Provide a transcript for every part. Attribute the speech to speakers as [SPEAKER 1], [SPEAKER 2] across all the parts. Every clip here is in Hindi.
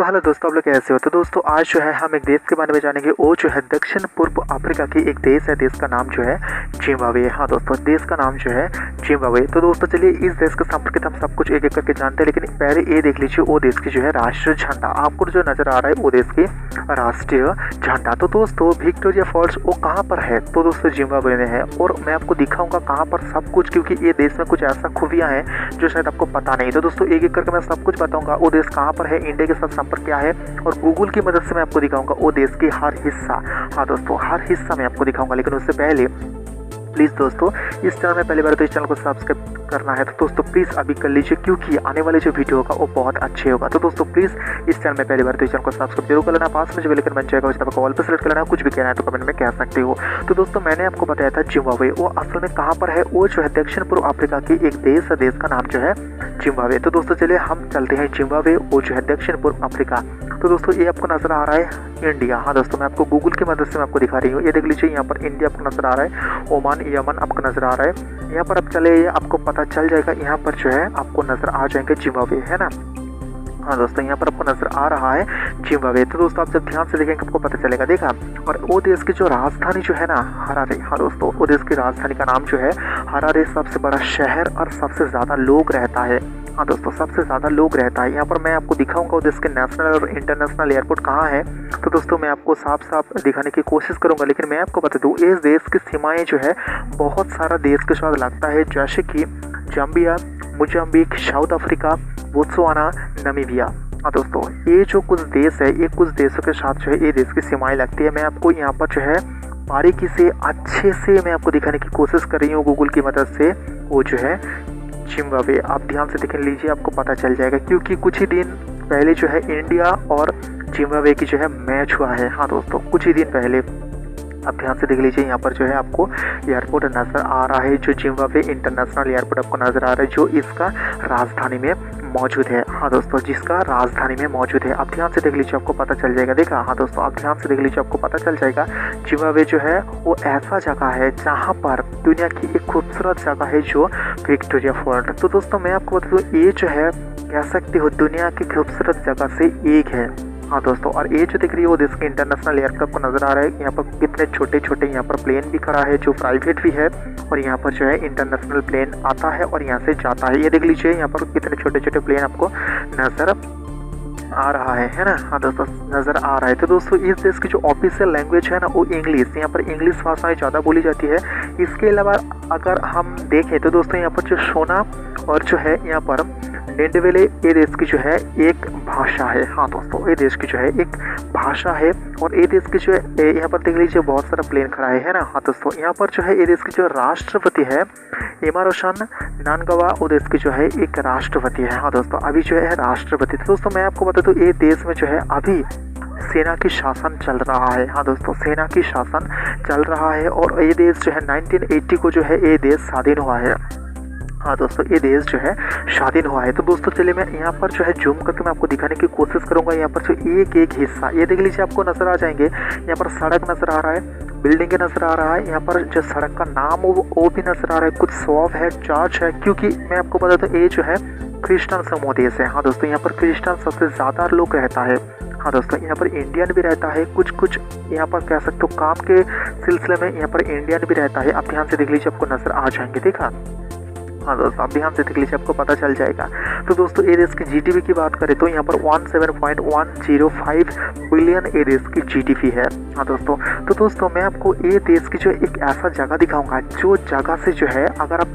[SPEAKER 1] तो हेलो दोस्तों, आप लोग कैसे हो? तो दोस्तों, आज जो है, हम एक देश के बारे में जानेंगे। वो जो है, दक्षिण पूर्व अफ्रीका की एक देश है, देश का नाम जो है जिम्बावे हाँ दोस्तों, देश का नाम जो है जिम्बावे तो दोस्तों, चलिए, इस देश के संपर्कित हम सब कुछ एक एक करके जानते हैं, लेकिन पहले ये देख लीजिए, वो देश की जो है, राष्ट्रीय झंडा। आपको जो नज़र आ रहा है, वो देश की राष्ट्रीय झंडा। तो दोस्तों विक्टोरिया फॉल्स वो कहाँ पर है? तो दोस्तों जिम्बाब्वे में है। और मैं आपको दिखाऊँगा कहाँ पर सब कुछ, क्योंकि ये देश में कुछ ऐसा खूबियाँ हैं, जो शायद आपको पता नहीं। तो दोस्तों, एक एक करके मैं सब कुछ बताऊँगा, वो देश कहाँ पर है, इंडिया के साथ संपर्क क्या है? और गूगल की मदद से मैं आपको दिखाऊँगा, वो देश के हर हिस्सा। हाँ दोस्तों, हर हिस्सा मैं आपको दिखाऊँगा, लेकिन उससे पहले प्लीज़ दोस्तों, इस चैनल में पहली बार तो इस चैनल को सब्सक्राइब करना है। तो दोस्तों, प्लीज़ अभी कर लीजिए, क्योंकि आने वाले जो वीडियो होगा, वो बहुत अच्छे होगा। तो दोस्तों, प्लीज़ इस चैनल में पहली बार तो इस चैनल को सब्सक्राइब ज़रूर कर लेना। पास में जो लेकर बन जाएगा, उस आपको ऑल पर सेलेक्ट करना कुछ भी कहना है तो कमेंट में कह सकते हो। तो दोस्तों, मैंने आपको बताया था जिम्बावे वो असल में कहाँ पर है? वो जो है दक्षिण पूर्व अफ्रीका की एक देश है, देश का नाम जो है जिम्बावे तो दोस्तों, चलिए हम चलते हैं जिम्बावे वो जो है दक्षिण पूर्व अफ्रीका। तो दोस्तों, ये आपको नज़र आ रहा है इंडिया हाँ दोस्तों, मैं आपको गूगल की मदद से मैं आपको दिखा रही हूँ। ये देख लीजिए, यहाँ पर इंडिया आपको नज़र आ रहा है ओमान यमन आपको नज़र आ रहा है। यहाँ पर आप चले आपको पता चल जाएगा, यहाँ पर जो है आपको नज़र आ जाएँगे जिम्बावे है ना? हाँ दोस्तों, यहाँ पर आपको नज़र आ रहा है जिम्बावे तो दोस्तों, आप जब ध्यान से देखेंगे, आपको पता चलेगा, देखा? और वो देश की जो राजधानी जो है ना हरारे हाँ दोस्तों, वो देश की राजधानी का नाम जो है हरारे सबसे बड़ा शहर और सबसे ज़्यादा लोग रहता है। हाँ दोस्तों, सबसे ज़्यादा लोग रहता है यहाँ पर। मैं आपको दिखाऊँगा वो देश के नेशनल और इंटरनेशनल एयरपोर्ट कहाँ है। तो दोस्तों, मैं आपको साफ़ साफ़ दिखाने की कोशिश करूँगा, लेकिन मैं आपको बता दूँ, इस देश की सीमाएँ जो है, बहुत सारा देश के साथ लगता है। जैसे कि Zambia, Mozambique, South Africa, Botswana, Namibia. हाँ दोस्तों, ये जो कुछ देश है, ये कुछ देशों के साथ जो है, ये देश की सीमाएँ लगती है। मैं आपको यहाँ पर जो है, बारीकी से अच्छे से मैं आपको दिखाने की कोशिश कर रही हूँ गूगल की मदद से। वो जो है जिम्बावे आप ध्यान से देख लीजिए, आपको पता चल जाएगा क्योंकि कुछ ही दिन पहले जो है इंडिया और जिम्बावे की जो है मैच हुआ है। हाँ दोस्तों, कुछ ही दिन पहले आप ध्यान से देख लीजिए, यहाँ पर जो है आपको एयरपोर्ट नज़र आ रहा है, जो जिम्बावे इंटरनेशनल एयरपोर्ट आपको नज़र आ रहा है, जो इसका राजधानी में मौजूद है। हाँ दोस्तों, जिसका राजधानी में मौजूद है। आप ध्यान से देख लीजिए, आपको पता चल जाएगा। देखा? हाँ दोस्तों, आप ध्यान से देख लीजिए, आपको पता चल जाएगा जिम्बावे जो है, वो ऐसा जगह है जहाँ पर दुनिया की एक खूबसूरत जगह है जो विक्टोरिया फोर्ट। तो दोस्तों, मैं आपको बता दूँ, ये जो है, कह सकते हो, दुनिया की खूबसूरत जगह से एक है। हाँ दोस्तों, और ये जो दिख रही है वो देश के इंटरनेशनल एयरक्राफ्ट को नज़र आ रहा है यहाँ पर कितने छोटे छोटे यहाँ पर प्लेन भी खड़ा है, जो प्राइवेट भी है, और यहाँ पर जो है इंटरनेशनल प्लेन आता है और यहाँ से जाता है। ये देख लीजिए, यहाँ पर कितने छोटे छोटे प्लेन आपको नज़र आ रहा है है ना? हाँ दोस्तों, नज़र आ रहा है। तो दोस्तों, इस देश की जो ऑफिशियल लैंग्वेज है ना, वो इंग्लिश यहाँ पर इंग्लिश भाषाएँ ज़्यादा बोली जाती है। इसके अलावा अगर हम देखें तो दोस्तों, यहाँ पर जो सोना और जो है, यहाँ पर डेंडवेले ये देश की जो है एक भाषा है। हाँ दोस्तों, ये देश की जो है एक भाषा है और ये देश की जो है, यहाँ पर देख लीजिए बहुत सारा प्लेन खड़ा है है ना? हाँ दोस्तों, यहाँ पर जो है ये देश की जो राष्ट्रपति है इमा रोशन नानगवा, वो देश की जो है एक राष्ट्रपति है। हाँ दोस्तों, अभी जो है राष्ट्रपति तो दोस्तों, मैं आपको बता दूँ, ये देश में जो है अभी सेना की शासन चल रहा है। हाँ दोस्तों, सेना की शासन चल रहा है और ये देश जो है 1980 को जो है ये देश स्वाधीन हुआ है। हाँ दोस्तों ये देश जो है स्वाधीन हुआ है तो दोस्तों चलिए मैं यहाँ पर जो है जूम करके मैं आपको दिखाने की कोशिश करूँगा। यहाँ पर जो एक एक हिस्सा ये देख लीजिए आपको नज़र आ जाएँगे। यहाँ पर सड़क नज़र आ रहा है बिल्डिंग नज़र आ रहा है। यहाँ पर जो सड़क का नाम वो, वो भी नज़र आ रहा है। कुछ शॉप है चर्च है क्योंकि मैं आपको बता दूँ ये जो है क्रिश्चियन समूह देश है। हाँ दोस्तों यहाँ पर क्रिश्चियन सबसे ज़्यादा लोग रहता है। हाँ दोस्तों यहाँ पर इंडियन भी रहता है। कुछ कुछ यहाँ पर कह सकते हो काम के सिलसिले में यहाँ पर इंडियन भी रहता है। आप ध्यान से देख लीजिए आपको नज़र आ जाएँगे देखा? हाँ दोस्तों आप ध्यान से देख लीजिए आपको पता चल जाएगा। तो दोस्तों ए देश की जीडीपी की बात करें तो यहाँ पर 17.105 बिलियन ए देश की जीडीपी है। हाँ दोस्तों तो दोस्तों, मैं आपको ए देश की जो एक ऐसा जगह दिखाऊँगा, जो जगह से जो है, अगर आप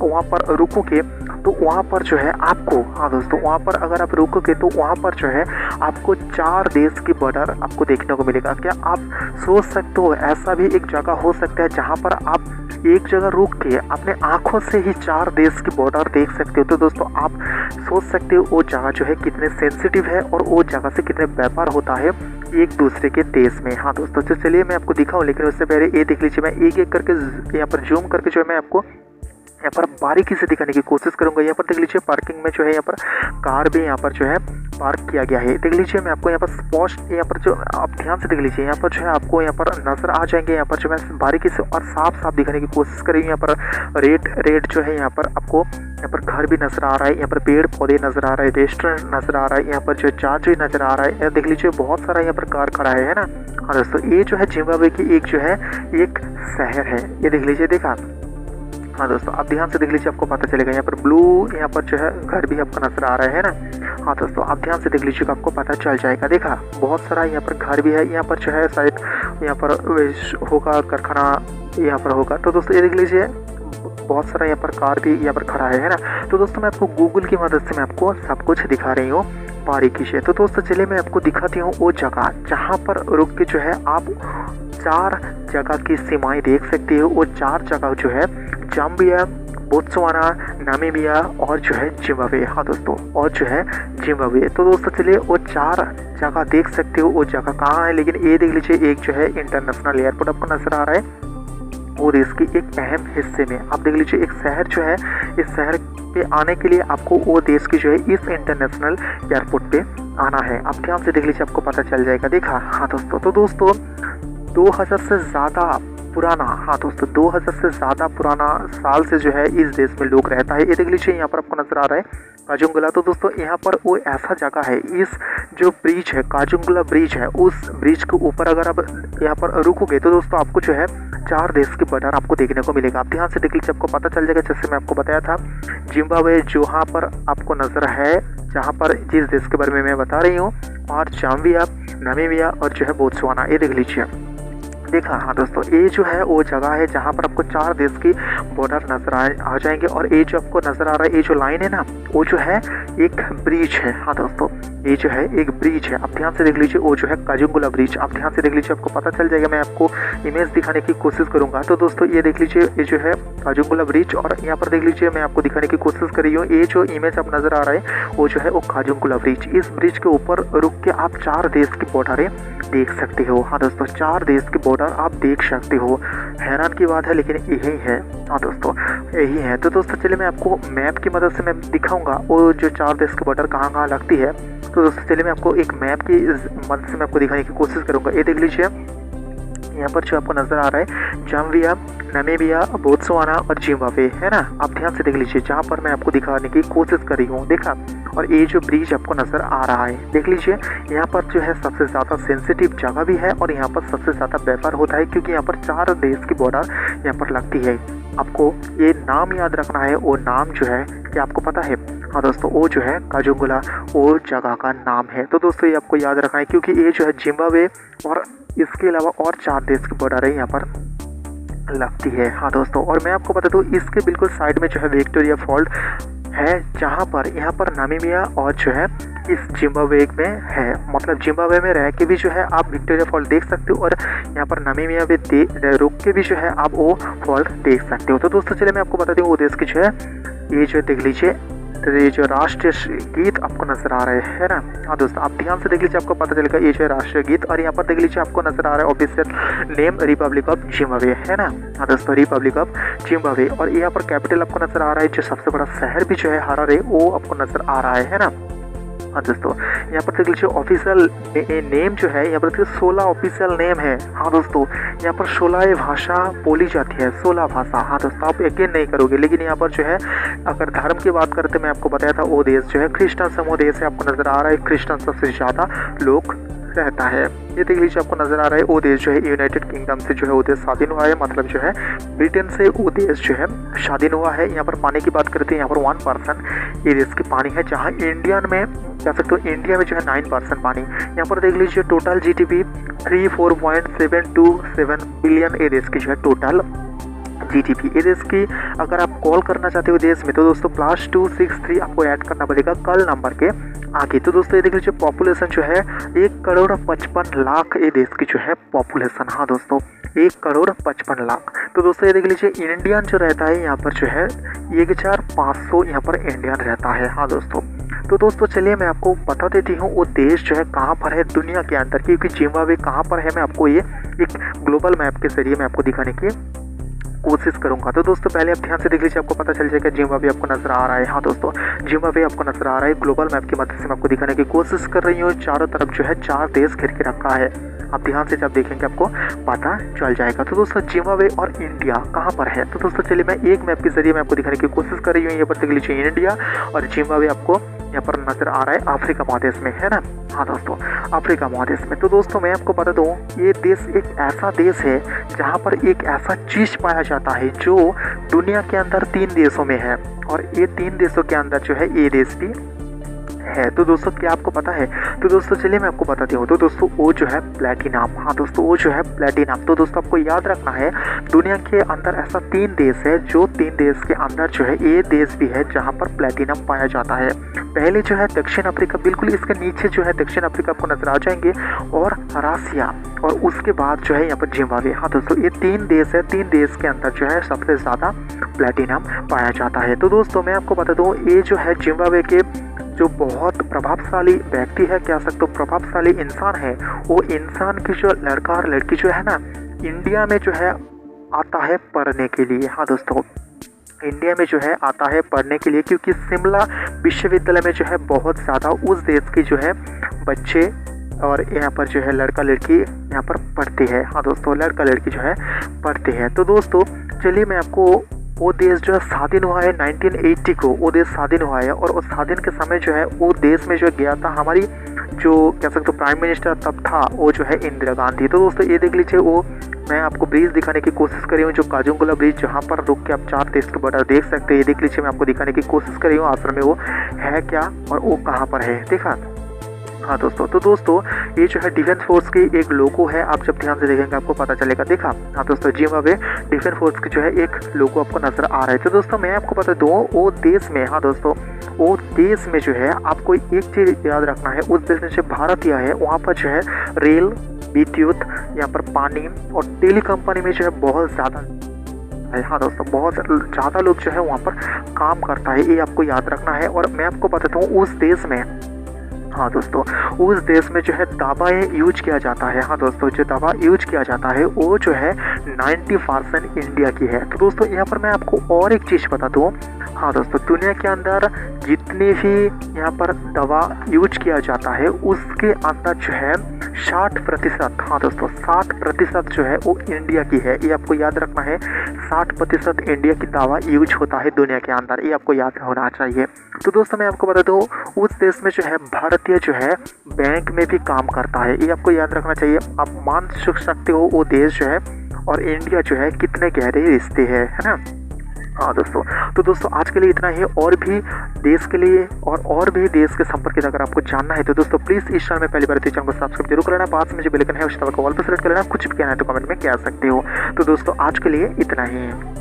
[SPEAKER 1] वहाँ पर रुकोगे तो वहाँ पर जो है आपको हाँ दोस्तों, वहाँ पर अगर आप रुकोगे तो वहाँ पर जो है आपको चार देश की बॉर्डर आपको देखने को मिलेगा। क्या आप सोच सकते हो, ऐसा भी एक जगह हो सकता है जहाँ पर आप एक जगह रुक के अपने आँखों से ही चार देश की बॉर्डर देख सकते हो। तो दोस्तों, आप सोच सकते हो, वो जगह जो है कितने सेंसिटिव है और वो जगह से कितने व्यापार होता है एक दूसरे के देश में। हाँ दोस्तों तो चलिए मैं आपको दिखाऊँ, लेकिन उससे पहले ये देख लीजिए, मैं एक एक करके यहाँ पर जूम करके जो है मैं आपको यहाँ पर बारीकी से दिखाने की कोशिश करूँगा यहाँ पर देख लीजिए पार्किंग में जो है यहाँ पर कार भी यहाँ पर जो है पार्क किया गया है देख लीजिए मैं आपको यहाँ पर स्पॉस्ट यहाँ पर जो आप ध्यान से देख लीजिए यहाँ पर जो है आपको यहाँ पर नज़र आ जाएँगे यहाँ पर जो मैं बारीकी से और साफ़ साफ़ दिखाने की कोशिश कर रही हूँ यहाँ पर रेड रेड जो है यहाँ पर आपको यहाँ पर घर भी नज़र आ रहा है यहाँ पर पेड़ पौधे नज़र आ रहे हैं रेस्टोरेंट नज़र आ रहा है यहाँ पर जो चार्ज भी नज़र आ रहा है देख लीजिए बहुत सारा यहाँ पर कार खड़ा है ना हाँ दोस्तों ये जो है जिम्बाब्वे की एक जो है एक शहर है ये देख लीजिए देखा हाँ दोस्तों, आप ध्यान से देख लीजिए, आपको पता चलेगा, यहाँ पर ब्लू यहाँ पर जो है, घर भी आपको नज़र आ रहा है ना? हाँ दोस्तों, आप ध्यान से देख लीजिएगा आपको पता चल जाएगा। देखा, बहुत सारा यहाँ पर घर भी है, यहाँ पर जो है, शायद यहाँ पर होगा, कारखाना यहाँ पर होगा। तो दोस्तों, ये देख लीजिए, बहुत सारा यहाँ पर कार भी यहाँ पर खड़ा है ना? तो दोस्तों, मैं आपको गूगल की मदद से मैं आपको सब कुछ दिखा रही हूँ, बारीकी से। तो दोस्तों, चलिए मैं आपको दिखाती हूँ वो जगह, जहाँ पर रुक के जो है, आप चार जगह की सीमाएँ देख सकते हो। वो चार जगह जो है जाम्बिया, बोत्सवाना, नामीबिया और जो है जिम्बावे हाँ दोस्तों, और जो है जिम्बावे तो दोस्तों चलिए, वो चार जगह देख सकते हो, वो जगह कहाँ है? लेकिन ये देख लीजिए, एक जो है इंटरनेशनल एयरपोर्ट आपको नज़र आ रहा है, और इसकी एक अहम हिस्से में। आप देख लीजिए, एक शहर जो है, इस शहर पे आने के लिए आपको वो देश की जो है इस इंटरनेशनल एयरपोर्ट पे आना है। आप ध्यान से देख लीजिए, आपको पता चल जाएगा। देखा? हाँ दोस्तों तो दोस्तों 2000 से ज़्यादा पुराना। हाँ दोस्तों 2000 से ज़्यादा पुराना साल से जो है इस देश में लोग रहता है। ये देख लीजिए, यहाँ पर आपको नज़र आ रहा है काजुंगला। तो दोस्तों, यहाँ पर वो ऐसा जगह है, इस जो ब्रिज है, काजुंगला ब्रिज है, उस ब्रिज के ऊपर अगर आप यहाँ पर रुकोगे तो दोस्तों आपको जो है चार देश के बॉर्डर आपको देखने को मिलेगा। आप ध्यान से देख लीजिए, आपको पता चल जाएगा, जैसे मैं आपको बताया था जिम्बावे जहाँ पर आपको नज़र है, जहाँ पर जिस देश के बारे में मैं बता रही हूँ, और जाम्बिया, नमीबिया और जो है बोत्सवाना। ये देख लीजिए देखा। हाँ दोस्तों, ये जो है वो जगह है जहाँ पर आपको चार देश की बॉर्डर नज़र आ जाएँगे। और ये जो आपको नज़र आ रहा है, ये जो लाइन है ना, वो जो है एक ब्रिज है। हाँ दोस्तों। ये जो है एक ब्रिज है। आप ध्यान से देख लीजिए, वो जो है काजुंगुला ब्रिज। आप ध्यान से देख लीजिए, आपको पता चल जाएगा, मैं आपको इमेज दिखाने की कोशिश करूँगा। तो दोस्तों, ये देख लीजिए, ये जो है काजुंगुला ब्रिज और यहाँ पर देख लीजिए, मैं आपको दिखाने की कोशिश कर रही हूँ। ये जो इमेज आप नज़र आ रहा है, वो जो है वो काजुंगुला ब्रिज। इस ब्रिज के ऊपर रुक के आप चार देश की बॉर्डरें देख सकते हो। हाँ दोस्तों, चार देश की बॉर्डर आप देख सकते हो। हैरान की बात है, लेकिन यही है। हाँ दोस्तों, यही है। तो दोस्तों, चलिए मैं आपको मैप की मदद से मैं दिखाऊँगा, वो जो चार देश की बॉर्डर कहाँ कहाँ लगती है। तो दोस्तों चलिए मैं आपको एक मैप की मदद से मैं आपको दिखाने की कोशिश करूँगा। ये देख लीजिए यहाँ पर जो आपको नज़र आ रहा है, जाम्बिया, नमेबिया, बोत्सवाना और जिम्बावे है ना? आप ध्यान से देख लीजिए, जहाँ पर मैं आपको दिखाने की कोशिश कर रही हूँ। देखा और ये जो ब्रिज आपको नज़र आ रहा है, देख लीजिए, यहाँ पर जो है सबसे ज़्यादा सेंसिटिव जगह भी है और यहाँ पर सबसे ज़्यादा व्यापार होता है क्योंकि यहाँ पर चार देश की बॉर्डर यहाँ पर लगती है। आपको ये नाम याद रखना है, वो नाम जो है, क्या आपको पता है? हाँ दोस्तों वो जो है, काजुंगुला वो जगह का नाम है। तो दोस्तों, ये आपको याद रखना है, क्योंकि ये जो है जिम्बावे और इसके अलावा और चार देश की बॉर्डर है, यहाँ पर लगती है। हाँ दोस्तों, और मैं आपको बता दूँ, इसके बिल्कुल साइड में जो है विक्टोरिया फॉल्ट है, जहाँ पर, यहाँ पर नामीबिया और जो है इस जिम्बावे में है। मतलब जिम्बावे में रह के भी जो है आप विक्टोरिया फॉल्ट देख सकते हो और यहाँ पर नामीबिया में रुक के भी जो है आप वो फॉल्ट देख सकते हो। तो दोस्तों, चलिए मैं आपको बता दूँ, वो देश की जो है, ये जो देख लीजिए तो ये जो राष्ट्रीय गीत आपको नज़र आ रहे है ना हाँ दोस्तों, आप ध्यान से देख लीजिए, आपको पता चलेगा ये जो राष्ट्रीय गीत, और यहाँ पर देख लीजिए आपको नज़र आ रहा है official name republic of Zimbabwe है ना? हाँ दोस्तों रिपब्लिक ऑफ़ जिम्बावे और यहाँ पर कैपिटल आपको नज़र आ रहा है, जो सबसे बड़ा शहर भी जो है हरारे वो आपको नज़र आ रहा है ना? हाँ दोस्तों यहाँ पर देख लीजिए ऑफिशियल नेम जो है, यहाँ पर देखिए, सोलह ऑफिशियल नेम है। हाँ दोस्तों, यहाँ पर सोलह भाषा बोली जाती है, सोलह भाषा। हाँ दोस्तों, आप यकीन नहीं करोगे, लेकिन यहाँ पर जो है, अगर धर्म की बात करते मैं आपको बताया था वो देश जो है क्रिश्चन समूह देश है आपको नज़र आ रहा है क्रिश्चन सबसे ज़्यादा लोग रहता है। ये देख लीजिए आपको नज़र आ रहा है वो देश जो है यूनाइटेड किंगडम से जो है वो देश स्वाधीन हुआ है मतलब जो है ब्रिटेन से वो देश जो है स्वाधीन हुआ है। यहाँ पर पानी की बात करते हैं, यहाँ पर वन परसेंट ये देश की पानी है, जहाँ इंडियन में कह सकते हो इंडिया में जो है नाइन परसेंट पानी। यहाँ पर देख लीजिए total G three four point seven two seven billion ये देश की जो है टोटल जी टी पी ये देश की अगर आप कॉल करना चाहते हो देश में तो दोस्तों प्लस टू सिक्स थ्री आपको ऐड करना पड़ेगा कल नंबर के। आगे तो दोस्तों ये देख लीजिए पॉपुलेशन जो है, एक करोड़ पचपन लाख ये देश की जो है पॉपुलेशन हाँ दोस्तों, एक करोड़ पचपन लाख। तो दोस्तों ये देख लीजिए इंडियन जो रहता है, यहाँ पर जो है, एक हज़ार पाँच सौ यहाँ पर इंडियन रहता है। हाँ दोस्तों तो दोस्तों चलिए मैं आपको बता देती हूँ, वो देश जो है कहाँ पर है दुनिया के अंदर, क्योंकि जिम्बावे कहाँ पर है, मैं आपको ये एक ग्लोबल मैप के ज़रिए मैं आपको दिखाने की कोशिश करूँगा। तो दोस्तों, पहले आप ध्यान से देख लीजिए, आपको पता चल जाएगा जिम्बाब्वे आपको नज़र आ रहा है। हाँ दोस्तों जिम्बाब्वे आपको नज़र आ रहा है। ग्लोबल मैप की मदद से मैं आपको दिखाने की कोशिश कर रही हूँ। चारों तरफ़ जो है, चार देश घिर के रखा है। आप ध्यान से जब देखेंगे, आपको पता चल जाएगा। तो दोस्तों जिम्बाब्वे और इंडिया कहाँ पर है? तो दोस्तों, चलिए मैं एक मैप के ज़रिए मैं आपको दिखाने की कोशिश कर रही हूँ। यहाँ पर देख लीजिए, इंडिया और जिम्बाब्वे आपको यहाँ पर नज़र आ रहा है। अफ्रीका महादेश में, है ना? हाँ दोस्तों, अफ्रीका महादेश में। तो दोस्तों, मैं आपको बता दूँ, ये देश एक ऐसा देश है जहाँ पर एक ऐसा चीज़ पाया जाता है जो दुनिया के अंदर तीन देशों में है। और ये तीन देशों के अंदर जो है ये देश भी है। तो दोस्तों, क्या आपको पता है? तो दोस्तों, चलिए मैं आपको बताती हूँ। तो दोस्तों वो जो है प्लेटिनम हाँ दोस्तों वो जो है प्लेटिनम तो दोस्तों, आपको याद रखना है, दुनिया के अंदर ऐसा तीन देश है, जो तीन देश के अंदर जो है ये देश भी है जहाँ पर प्लेटिनम पाया जाता है। पहले जो है दक्षिण अफ्रीका, बिल्कुल इसके नीचे जो है दक्षिण अफ्रीका आपको नज़र आ जाएँगे, और रासिया, और उसके बाद जो है यहाँ पर जिम्बावे हाँ दोस्तों, ये तीन देश है, तीन देश के अंदर जो है सबसे ज़्यादा प्लेटिनम पाया जाता है। तो दोस्तों, मैं आपको बता दूँ, ये जो है जिम्बावे के जो बहुत प्रभावशाली व्यक्ति है क्या सकते हो प्रभावशाली इंसान है, वो इंसान की जो लड़का और लड़की जो है ना, इंडिया में जो है आता है पढ़ने के लिए। हाँ दोस्तों, इंडिया में जो है आता है पढ़ने के लिए क्योंकि शिमला विश्वविद्यालय में जो है बहुत ज़्यादा उस देश के जो है बच्चे और यहाँ पर जो है लड़का लड़की यहाँ पर पढ़ते हैं। हाँ दोस्तों, लड़का लड़की जो है पढ़ते हैं। तो दोस्तों, चलिए मैं आपको वो देश जो है स्वाधीन हुआ है 1980 को, वो देश स्वाधीन हुआ है और उस स्वाधीन के समय जो है वो देश में जो गया था हमारी जो कह सकते हो प्राइम मिनिस्टर तब था, वो जो है इंदिरा गांधी। तो दोस्तों ये देख लीजिए, वो मैं आपको ब्रिज दिखाने की कोशिश कर रही हूँ, जो काजुंगला ब्रिज जहाँ पर रुक के आप चार देश के बॉर्डर देख सकते हैं। ये देख लीजिए, मैं आपको दिखाने की कोशिश कर रही हूँ आश्रम में वो है क्या और वो कहाँ पर है। देखा? हाँ दोस्तों तो दोस्तों, ये जो है डिफेंस फोर्स की एक लोगो है, आप जब ध्यान से देखेंगे आपको पता चलेगा। देखा? हाँ दोस्तों जिम्बाब्वे डिफेंस फोर्स की जो है एक लोगो आपको नज़र आ रहा है। तो दोस्तों, मैं आपको बता दूँ वो देश में हाँ दोस्तों वो देश में जो है आपको एक चीज़ याद रखना है, उस देश में जो भारत यह है, वहाँ पर जो है रेल, विद्युत, यहाँ पर पानी और टेली कंपनी में जो है बहुत ज़्यादा हाँ। दोस्तों, बहुत ज़्यादा लोग जो है वहाँ पर काम करता है, ये आपको याद रखना है। और मैं आपको बताता हूँ उस देश में हाँ दोस्तों, उस देश में जो है दवाएँ यूज़ किया जाता है। हाँ दोस्तों, जो दवा यूज़ किया जाता है, वो जो है 90 परसेंट इंडिया की है। तो दोस्तों, यहाँ पर मैं आपको और एक चीज़ बता दूँ। हाँ दोस्तों, दुनिया के अंदर जितनी भी यहाँ पर दवा यूज़ किया जाता है, उसके अंदर जो है साठ प्रतिशत हाँ दोस्तों, साठ प्रतिशत जो है वो इंडिया की है। ये आपको याद रखना है, साठ प्रतिशत इंडिया की दवा यूज़ होता है दुनिया के अंदर। ये आपको याद होना चाहिए। तो दोस्तों, मैं आपको बता दूँ, उस देश में जो है भारतीय जो है बैंक में भी काम करता है। ये आपको याद रखना चाहिए आप मान सकते हो वो देश जो है और इंडिया जो है कितने गहरे रिश्ते हैं, है ना? हाँ दोस्तों। तो दोस्तों, आज के लिए इतना ही। और भी देश के लिए और और भी देश के संपर्क अगर आपको जानना है तो दोस्तों प्लीज़ इस चैनल में पहली बार चैनल को सब्सक्राइब ज़रूर करना। पास में जो बेलकन है, उस चैनल को ऑल पर सेलेक्ट कर लेना कुछ भी कहना है तो कमेंट में क्या सकते हो। तो दोस्तों, आज के लिए इतना ही।